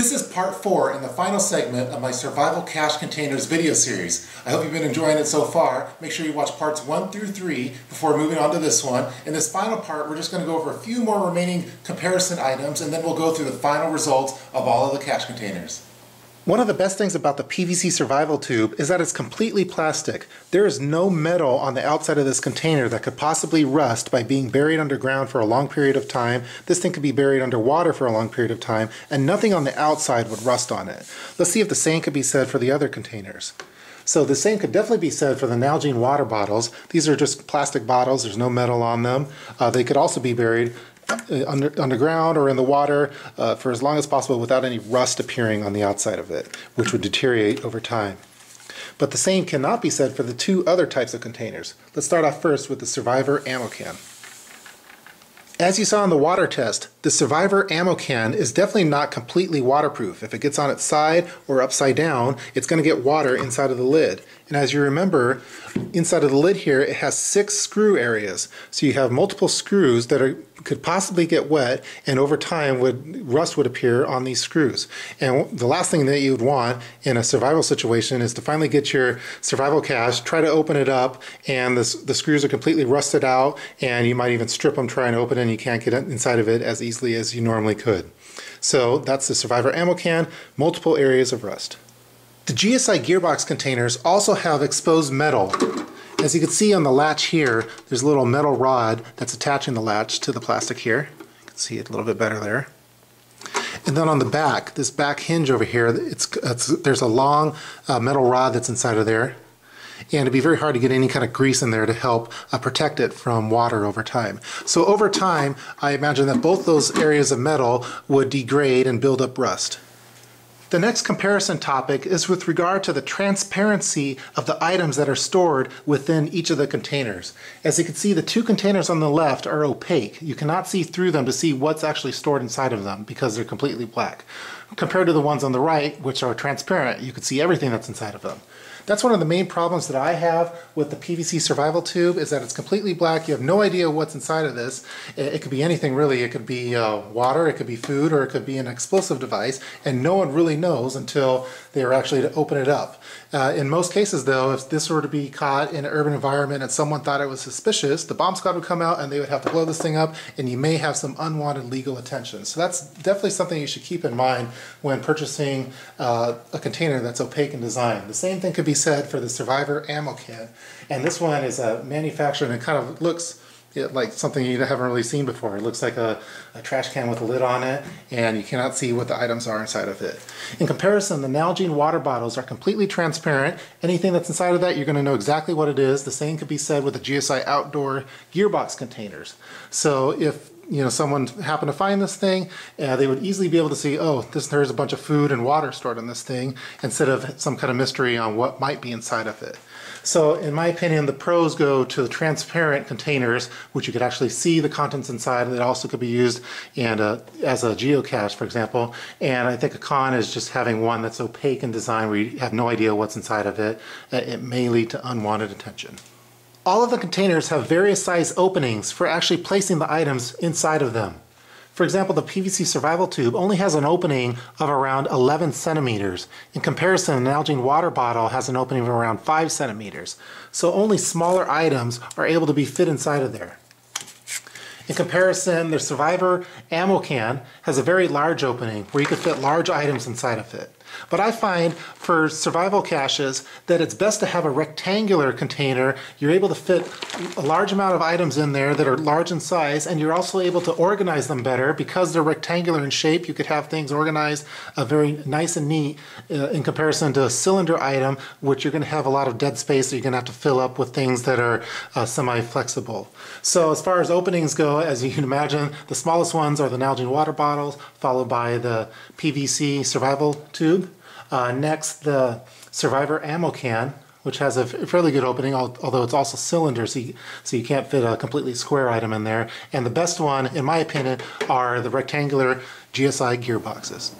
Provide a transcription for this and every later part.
This is part four and the final segment of my Survival Cache Containers video series. I hope you've been enjoying it so far. Make sure you watch parts one through three before moving on to this one. In this final part, we're just going to go over a few more remaining comparison items and then we'll go through the final results of all of the cache containers. One of the best things about the PVC survival tube is that it's completely plastic. There is no metal on the outside of this container that could possibly rust by being buried underground for a long period of time. This thing could be buried underwater for a long period of time, and nothing on the outside would rust on it. Let's see if the same could be said for the other containers. So the same could definitely be said for the Nalgene water bottles. These are just plastic bottles, there's no metal on them. Uh, they could also be buried under, underground or in the water uh, for as long as possible without any rust appearing on the outside of it, which would deteriorate over time. But the same cannot be said for the two other types of containers. Let's start off first with the Survivor ammo can. As you saw in the water test, the Survivor ammo can is definitely not completely waterproof. If it gets on its side or upside down, it's going to get water inside of the lid. And as you remember, inside of the lid here, it has six screw areas. So you have multiple screws that are, could possibly get wet, and over time, would rust would appear on these screws. And the last thing that you would want in a survival situation is to finally get your survival cache, try to open it up, and the, the screws are completely rusted out, and you might even strip them trying to open it, and you can't get inside of it as easily as you normally could. So that's the Survivor ammo can, multiple areas of rust. The GSI gearbox containers also have exposed metal. As you can see on the latch here, there's a little metal rod that's attaching the latch to the plastic here. You can see it a little bit better there. And then on the back, this back hinge over here, it's, it's there's a long uh, metal rod that's inside of there. And it'd be very hard to get any kind of grease in there to help uh, protect it from water over time. So over time, I imagine that both those areas of metal would degrade and build up rust. The next comparison topic is with regard to the transparency of the items that are stored within each of the containers. As you can see, the two containers on the left are opaque. You cannot see through them to see what's actually stored inside of them because they're completely black. Compared to the ones on the right, which are transparent, you can see everything that's inside of them. That's one of the main problems that I have with the PVC survival tube is that it's completely black. You have no idea what's inside of this. It, it could be anything really. It could be uh, water, it could be food, or it could be an explosive device, and no one really knows until they are actually to open it up. Uh, in most cases though, if this were to be caught in an urban environment and someone thought it was suspicious, the bomb squad would come out and they would have to blow this thing up and you may have some unwanted legal attention. So that's definitely something you should keep in mind when purchasing uh, a container that's opaque in design. The same thing could be said for the Survivor ammo can. And this one is a manufactured and kind of looks it, like something you haven't really seen before. It looks like a, a, trash can with a lid on it, and you cannot see what the items are inside of it. In comparison, the Nalgene water bottles are completely transparent. Anything that's inside of that, you're going to know exactly what it is. The same could be said with the GSI outdoor gearbox containers. So if you know someone happened to find this thing, uh, they would easily be able to see, oh, this there's a bunch of food and water stored in this thing, instead of some kind of mystery on what might be inside of it. So in my opinion, the pros go to the transparent containers, which you could actually see the contents inside, and it also could be used and uh, as a geocache, for example. And I think a con is just having one that's opaque in design where you have no idea what's inside of it. Uh, it may lead to unwanted attention. All of the containers have various size openings for actually placing the items inside of them. For example, the PVC survival tube only has an opening of around 11 centimeters. In comparison, an Nalgene water bottle has an opening of around 5 centimeters. So only smaller items are able to be fit inside of there. In comparison, the Survivor ammo can has a very large opening where you could fit large items inside of it. But I find for survival caches that it's best to have a rectangular container. You're able to fit a large amount of items in there that are large in size, and you're also able to organize them better because they're rectangular in shape. You could have things organized uh, very nice and neat uh, in comparison to a cylinder item, which you're going to have a lot of dead space that you're going to have to fill up with things that are uh, semi-flexible. So as far as openings go, as you can imagine, the smallest ones are the Nalgene water bottles, followed by the PVC survival tube. Uh, next, the Survivor ammo can, which has a fairly good opening, although it's also cylinder, so you, so you can't fit a completely square item in there. And the best one, in my opinion, are the rectangular GSI gearboxes.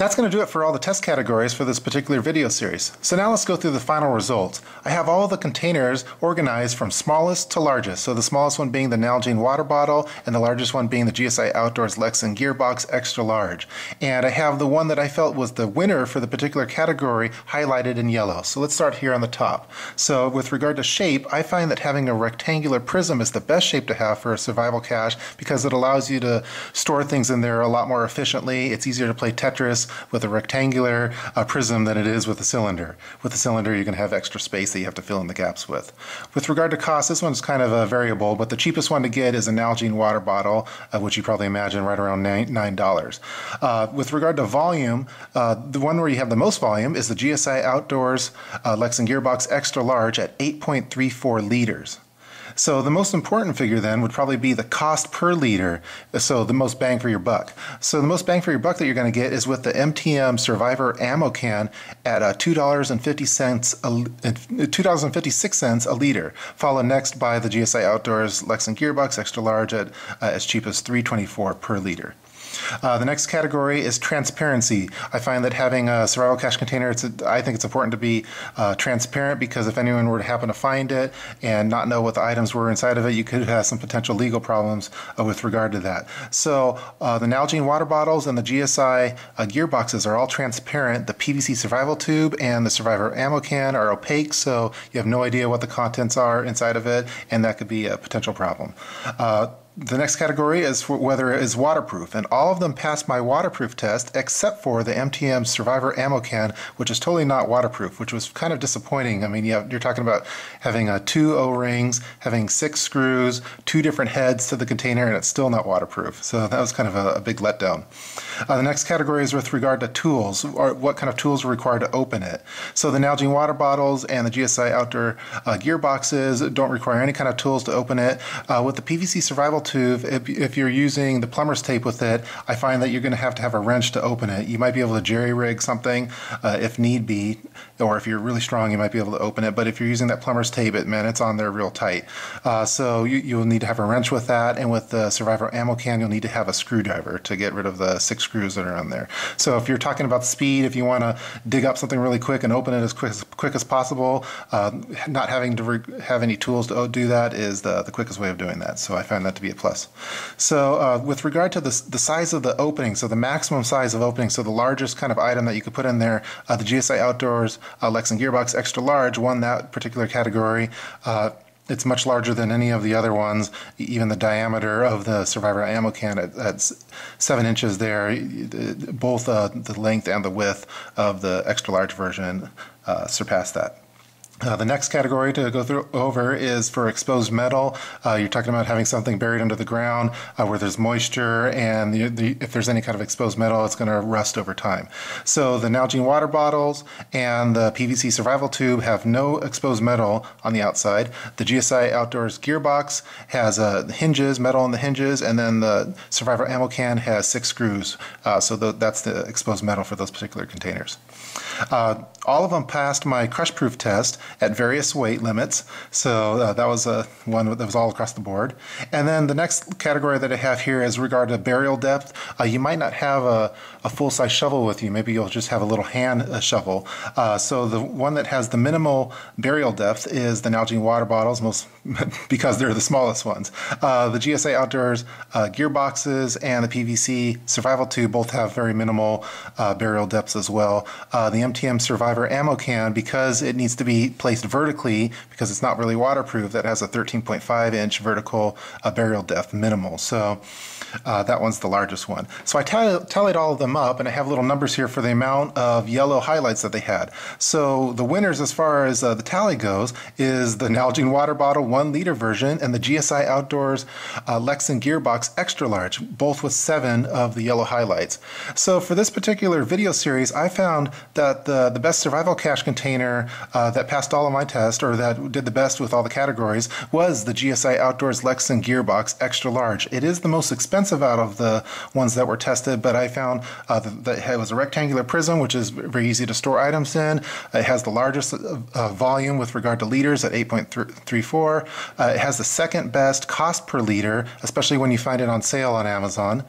That's going to do it for all the test categories for this particular video series. So now let's go through the final results. I have all the containers organized from smallest to largest. So the smallest one being the Nalgene water bottle and the largest one being the GSI Outdoors Lexan Gearbox Extra Large. And I have the one that I felt was the winner for the particular category highlighted in yellow. So let's start here on the top. So with regard to shape, I find that having a rectangular prism is the best shape to have for a survival cache because it allows you to store things in there a lot more efficiently. It's easier to play Tetris with a rectangular uh, prism than it is with a cylinder. With a cylinder, you can have extra space that you have to fill in the gaps with. With regard to cost, this one's kind of a variable, but the cheapest one to get is a Nalgene water bottle, uh, which you probably imagine right around $9. Uh, with regard to volume, uh, the one where you have the most volume is the GSI Outdoors uh, Lexan Gearbox Extra Large at 8.34 liters. So the most important figure then would probably be the cost per liter, so the most bang for your buck. So the most bang for your buck that you're going to get is with the MTM Survivor ammo can at uh, $2.50 a, $2.56 a liter, followed next by the GSI Outdoors Lexan Gearbox Extra Large at uh, as cheap as 324 per liter. Uh, the next category is transparency. I find that having a survival cache container, it's a, I think it's important to be uh, transparent because if anyone were to happen to find it and not know what the items were inside of it, you could have some potential legal problems uh, with regard to that. So uh, the Nalgene water bottles and the GSI uh, gearboxes are all transparent. The PVC survival tube and the Survivor ammo can are opaque, so you have no idea what the contents are inside of it, and that could be a potential problem. The next category is whether it is waterproof, and all of them passed my waterproof test except for the MTM Survivor ammo can, which is totally not waterproof, which was kind of disappointing. I mean, you are talking about having uh, two O-rings, having six screws, two different heads to the container, and it's still not waterproof. So that was kind of a, a big letdown. Uh, the next category is with regard to tools, or what kind of tools are required to open it. So the Nalgene water bottles and the GSI outdoor uh, gearboxes don't require any kind of tools to open it. Uh, with the PVC survival tube, if, if, you're using the plumber's tape with it, I find that you're going to have to have a wrench to open it. You might be able to jerry rig something uh, if need be, or if you're really strong, you might be able to open it. But if you're using that plumber's tape, it man, it's on there real tight. Uh, so you, you'll need to have a wrench with that, and with the Survivor ammo can, you'll need to have a screwdriver to get rid of the six screws that are on there. So if you're talking about speed, if you want to dig up something really quick and open it as quick as, quick as possible, uh, not having to re- have any tools to do that is the, the quickest way of doing that. So I find that to be a plus. So uh, with regard to the, the size of the opening, so the maximum size of opening, so the largest kind of item that you could put in there, uh, the GSI Outdoors uh, Lexan Gearbox Extra Large won that particular category. Uh, it's much larger than any of the other ones. Even the diameter of the Survivor ammo can at, at seven inches there, both uh, the length and the width of the extra large version uh, surpass that. Uh, the next category to go through over is for exposed metal. Uh, you're talking about having something buried under the ground uh, where there's moisture, and the, the, if there's any kind of exposed metal, it's going to rust over time. So the Nalgene water bottles and the PVC survival tube have no exposed metal on the outside. The GSI Outdoors gearbox has uh, hinges, metal on the hinges, and then the Survivor ammo can has six screws. Uh, so the, that's the exposed metal for those particular containers. Uh, all of them passed my crush proof test at various weight limits. So uh, that was a one that was all across the board. And then the next category that I have here is regard to burial depth. Uh, you might not have a, a full size shovel with you. Maybe you'll just have a little hand uh, shovel. Uh, so the one that has the minimal burial depth is the Nalgene water bottles, most because they're the smallest ones. Uh, the GSI Outdoors gearboxes and the PVC survival tube both have very minimal burial depths as well. the MTM Survivor ammo can, because it needs to be placed vertically, because it's not really waterproof, that has a 13.5 inch vertical uh, burial depth minimal. So uh, that one's the largest one. So I tallied all of them up, and I have little numbers here for the amount of yellow highlights that they had. So the winners, as far as uh, the tally goes, is the Nalgene water bottle one liter version and the GSI Outdoors uh, Lexan Gearbox Extra Large, both with seven of the yellow highlights. So for this particular video series, I found that that the, the best survival cache container uh, that passed all of my tests, or that did the best with all the categories, was the GSI Outdoors Lexan Gearbox Extra Large. It is the most expensive out of the ones that were tested, but I found uh, that it was a rectangular prism, which is very easy to store items in. It has the largest uh, volume with regard to liters at 8.34. Uh, it has the second best cost per liter, especially when you find it on sale on Amazon.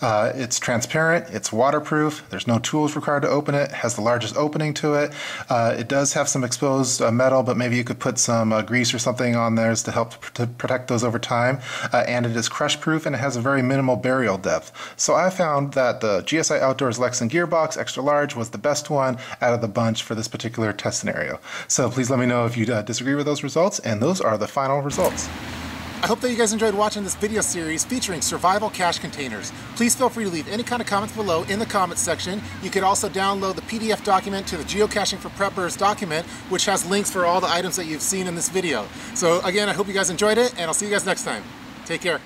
Uh, it's transparent, it's waterproof, there's no tools required to open it, it has the largest opening to it. Uh, it does have some exposed uh, metal, but maybe you could put some uh, grease or something on there to help to protect those over time. Uh, and it is crush proof and it has a very minimal burial depth. So I found that the GSI Outdoors Lexan Gearbox Extra Large was the best one out of the bunch for this particular test scenario. So please let me know if you uh, disagree with those results, and those are the final results. I hope that you guys enjoyed watching this video series featuring survival cache containers. Please feel free to leave any kind of comments below in the comments section. You could also download the PDF document to the Geocaching for Preppers document, which has links for all the items that you've seen in this video. So again, I hope you guys enjoyed it, and I'll see you guys next time. Take care.